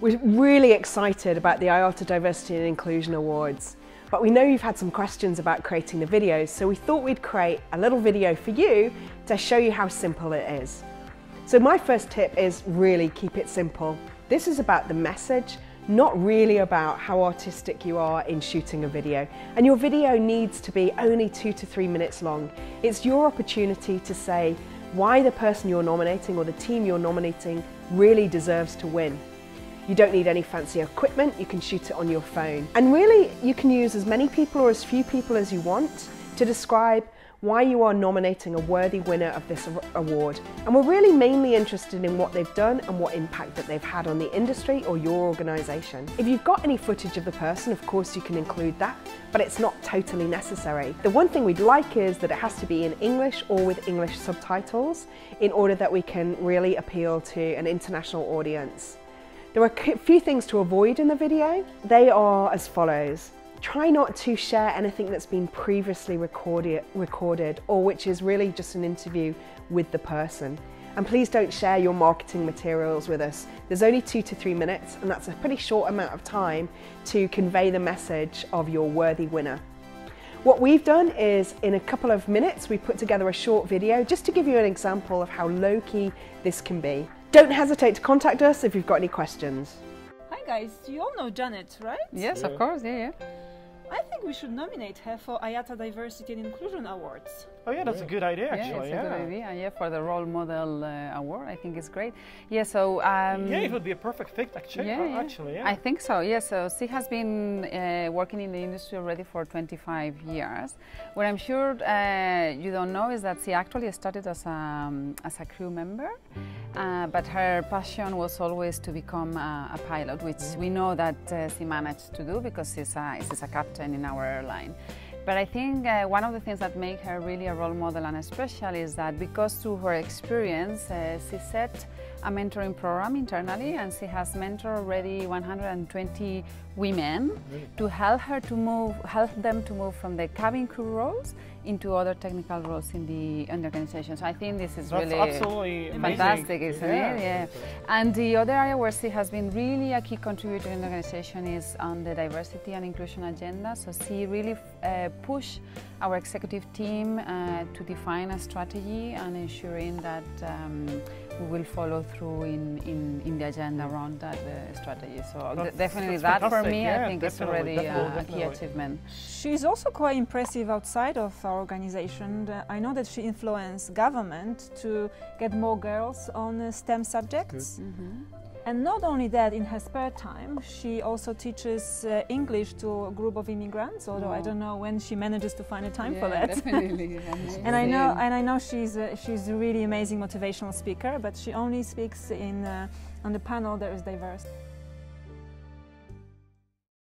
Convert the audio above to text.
We're really excited about the IATA Diversity and Inclusion Awards, but we know you've had some questions about creating the videos, so we thought we'd create a little video for you to show you how simple it is. So my first tip is really keep it simple. This is about the message, not really about how artistic you are in shooting a video. And your video needs to be only two to three minutes long. It's your opportunity to say why the person you're nominating or the team you're nominating really deserves to win. You don't need any fancy equipment, you can shoot it on your phone. And really, you can use as many people or as few people as you want to describe why you are nominating a worthy winner of this award. And we're really mainly interested in what they've done and what impact that they've had on the industry or your organisation. If you've got any footage of the person, of course you can include that, but it's not totally necessary. The one thing we'd like is that it has to be in English or with English subtitles in order that we can really appeal to an international audience. There are a few things to avoid in the video. They are as follows. Try not to share anything that's been previously recorded, recorded or which is really just an interview with the person. And please don't share your marketing materials with us. There's only two to three minutes and that's a pretty short amount of time to convey the message of your worthy winner. What we've done is in a couple of minutes we put together a short video just to give you an example of how low-key this can be. Don't hesitate to contact us if you've got any questions. Hi guys, you all know Janet, right? Yes, yeah. of course, yeah, yeah. I think we should nominate her for IATA Diversity and Inclusion Awards. Oh yeah, that's a good idea actually. Yeah, it's a good idea. Yeah, for the role model uh, award, I think it's great. Yeah, so um, yeah, it would be a perfect fit actually. Yeah, yeah. actually, yeah. I think so. Yeah, so she has been uh, working in the industry already for 25 years. What I'm sure uh, you don't know is that she actually started as a um, as a crew member, uh, but her passion was always to become a, a pilot, which we know that uh, she managed to do because she's a, she's a captain in our airline. But I think uh, one of the things that make her really a role model and special is that because through her experience, uh, she set a mentoring program internally and she has mentored already 120 women really? to help her to move, help them to move from the cabin crew roles into other technical roles in the, in the organization. So I think this is That's really absolutely fantastic, isn't yeah, it? Yeah. And the other area where she has been really a key contributor in the organization is on the diversity and inclusion agenda. So she really uh, push our executive team uh, to define a strategy and ensuring that um, we will follow through in, in, in the agenda around that uh, strategy. So that's, definitely that's that for me, yeah, I think it's already a key achievement. She's also quite impressive outside of our organization. I know that she influenced government to get more girls on uh, STEM subjects. Mm -hmm. And not only that, in her spare time, she also teaches uh, English to a group of immigrants. Although oh. I don't know when she manages to find a time yeah, for that. Definitely. and I know, and I know she's a, she's a really amazing motivational speaker. But she only speaks in uh, on the panel that is diverse.